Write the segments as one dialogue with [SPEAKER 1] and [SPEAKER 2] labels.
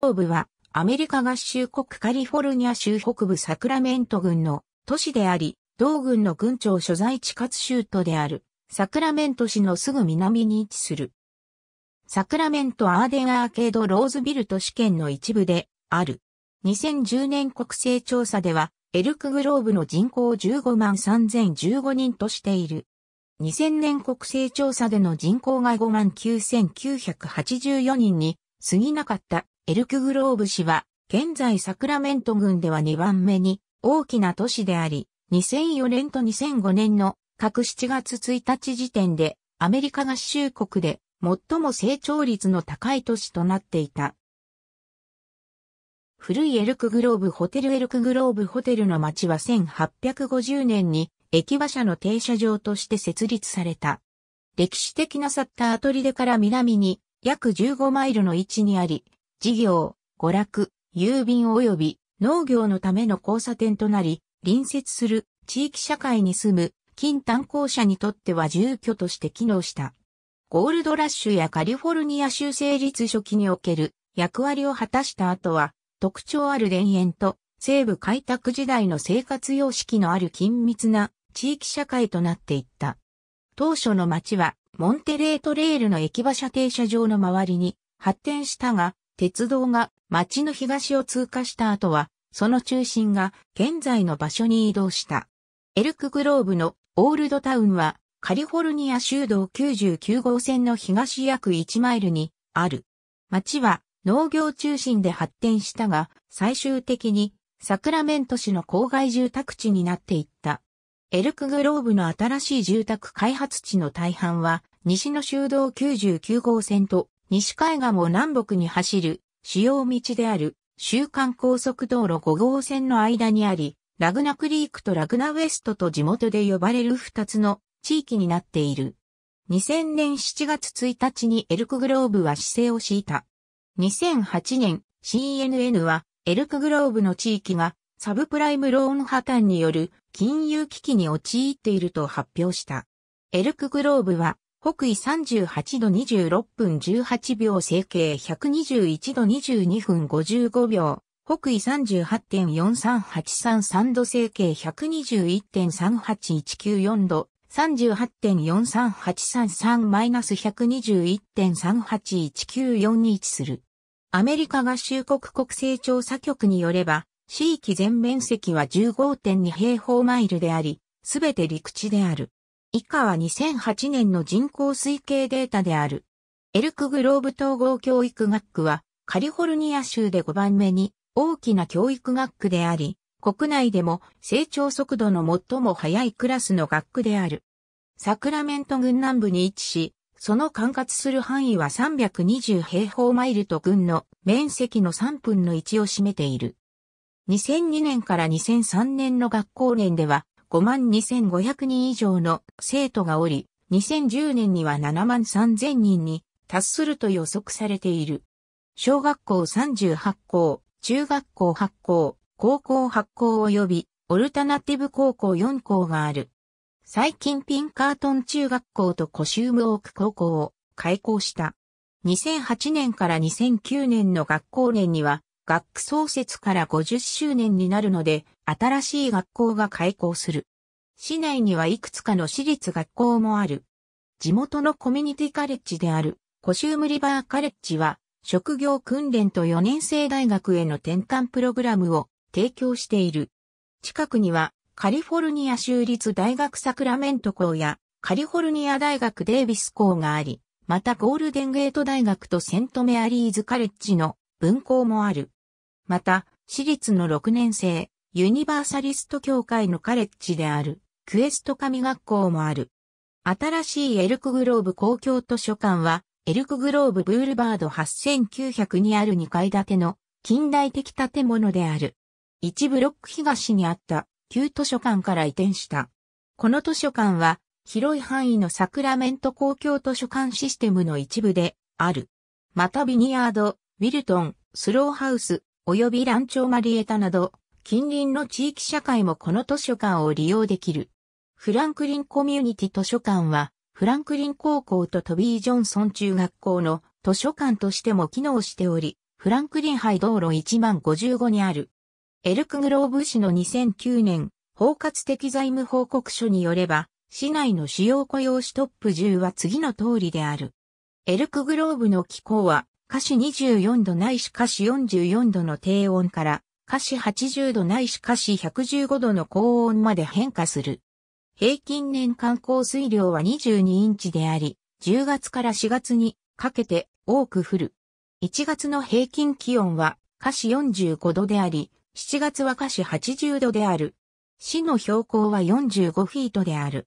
[SPEAKER 1] ローブはアメリカ合衆国カリフォルニア州北部サクラメント郡の都市であり、同郡の郡庁所在地かつ州都であるサクラメント市のすぐ南に位置する。サクラメントアーデンアーケードローズビル都市圏の一部である。2010年国勢調査では、エルクグローブの人口15万3015人としている。2000年国勢調査での人口が5万9984人に過ぎなかったエルクグローブ市は、現在サクラメント郡では2番目に大きな都市であり、2004年と2005年の各7月1日時点でアメリカ合衆国で最も成長率の高い都市となっていた。古いエルクグローブホテルエルクグローブホテルの町は1850年に駅馬車の停車場として設立された。歴史的なサッタートリデから南に約15マイルの位置にあり、事業、娯楽、郵便及び農業のための交差点となり、隣接する地域社会に住む近炭鉱者にとっては住居として機能した。ゴールドラッシュやカリフォルニア州成立初期における役割を果たした後は、特徴ある田園と西部開拓時代の生活様式のある緊密な地域社会となっていった。当初の町はモンテレートレールの駅馬車停車場の周りに発展したが、鉄道が町の東を通過した後は、その中心が現在の場所に移動した。エルクグローブのオールドタウンはカリフォルニア州道99号線の東約1マイルにある。町は農業中心で発展したが、最終的にサクラメント市の郊外住宅地になっていった。エルクグローブの新しい住宅開発地の大半は、西の修道99号線と西海岸を南北に走る主要道である週間高速道路5号線の間にあり、ラグナクリークとラグナウェストと地元で呼ばれる二つの地域になっている。2000年7月1日にエルクグローブは姿勢を敷いた。2008年 CNN はエルクグローブの地域がサブプライムローン破綻による金融危機に陥っていると発表した。エルクグローブは北緯38度26分18秒整形121度22分55秒。北緯38.43833度整形121.38194度。38.43833-121.38194に位置する。アメリカ合衆国国勢調査局によれば、地域全面積は15.2平方マイルであり、すべて陸地である。以下は2008年の人口推計データである。エルクグローブ統合教育学区はカリフォルニア州で5番目に大きな教育学区であり、国内でも成長速度の最も速いクラスの学区である。サクラメント郡南部に位置し、その管轄する範囲は320平方マイルと郡の面積の3分の1を占めている。2002年から2003年の学校年では5万2500人以上の生徒がおり、2010年には7万3000人に達すると予測されている。小学校38校、中学校8校、高校8校及び、オルタナティブ高校4校がある。最近ピンカートン中学校とコシュームオーク高校を開校した。2008年から2009年の学校年には学区創設から50周年になるので、新しい学校が開校する。市内にはいくつかの私立学校もある。地元のコミュニティカレッジである、コシュームリバーカレッジは、職業訓練と4年生大学への転換プログラムを提供している。近くには、カリフォルニア州立大学サクラメント校や、カリフォルニア大学デイビス校があり、またゴールデンゲート大学とセントメアリーズカレッジの分校もある。また、私立の6年生、ユニバーサリスト協会のカレッジである、クエスト神学校もある。新しいエルクグローブ公共図書館は、エルクグローブブールバード8900にある2階建ての近代的建物である。一ブロック東にあった旧図書館から移転した。この図書館は広い範囲のサクラメント公共図書館システムの一部である。またビニヤード、ウィルトン、スローハウス、及びランチョーマリエタなど、近隣の地域社会もこの図書館を利用できる。フランクリンコミュニティ図書館は、フランクリン高校とトビー・ジョンソン中学校の図書館としても機能しており、フランクリンハイ道路1万55にある。エルクグローブ市の2009年、包括的財務報告書によれば、市内の主要雇用種トップ10は次の通りである。エルクグローブの気候は、下肢24度ないし下肢44度の低温から、下肢80度ないし下肢115度の高温まで変化する。平均年間降水量は22インチであり、10月から4月にかけて多く降る。1月の平均気温は下肢45度であり、7月は下肢80度である。市の標高は45フィートである。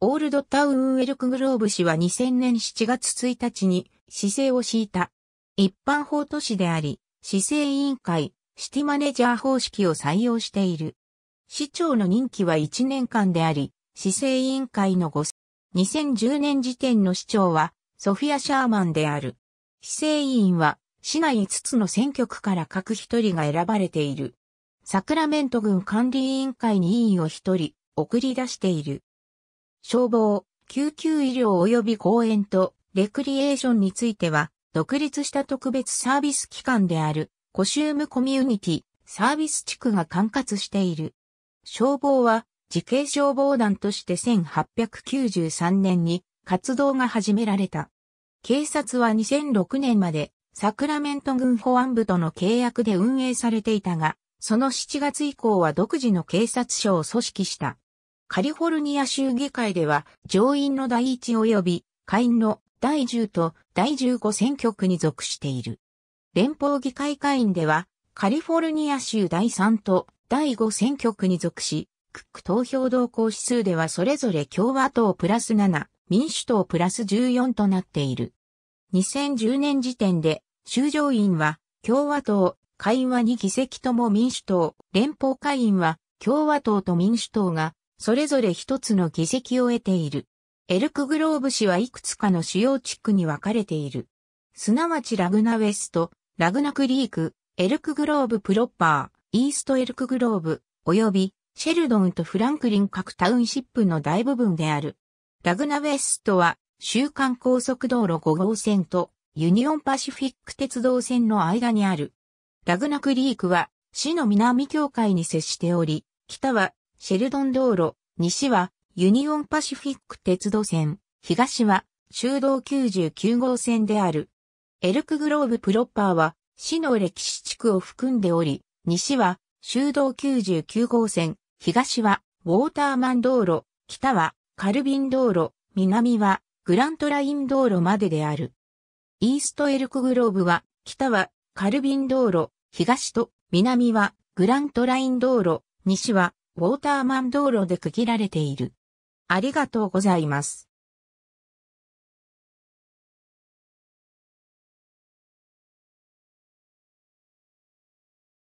[SPEAKER 1] オールドタウンウェルクグローブ市は2000年7月1日に市政を敷いた。一般法都市であり、市政委員会、シティマネジャー方式を採用している。市長の任期は1年間であり、市政委員会の5、2010年時点の市長はソフィア・シャーマンである。市政委員は市内5つの選挙区から各一人が選ばれている。サクラメント郡管理委員会に委員を一人送り出している。消防、救急医療及び公園とレクリエーションについては、独立した特別サービス機関であるコシュームコミュニティサービス地区が管轄している。消防は自警消防団として1893年に活動が始められた。警察は2006年までサクラメント軍保安部との契約で運営されていたが、その7月以降は独自の警察署を組織した。カリフォルニア州議会では上院の第1及び下院の第10と第15選挙区に属している。連邦議会会員ではカリフォルニア州第3と第5選挙区に属し、クック投票動向指数ではそれぞれ共和党プラス7、民主党プラス14となっている。2010年時点で州上院は共和党、下院は2議席とも民主党、連邦会員は共和党と民主党がそれぞれ一つの議席を得ている。エルクグローブ市はいくつかの主要地区に分かれている。すなわちラグナウェスト、ラグナクリーク、エルクグローブプロッパー、イーストエルクグローブ、及びシェルドンとフランクリン各タウンシップの大部分である。ラグナウェストは、週間高速道路5号線とユニオンパシフィック鉄道線の間にある。ラグナクリークは、市の南境界に接しており、北はシェルドン道路、西はユニオンパシフィック鉄道線、東は修道99号線である。エルクグローブプロッパーは市の歴史地区を含んでおり、西は修道99号線、東はウォーターマン道路、北はカルビン道路、南はグラントライン道路までである。イーストエルクグローブは北はカルビン道路、東と南はグラントライン道路、西はウォーターマン道路で区切られている。ありがとうございます。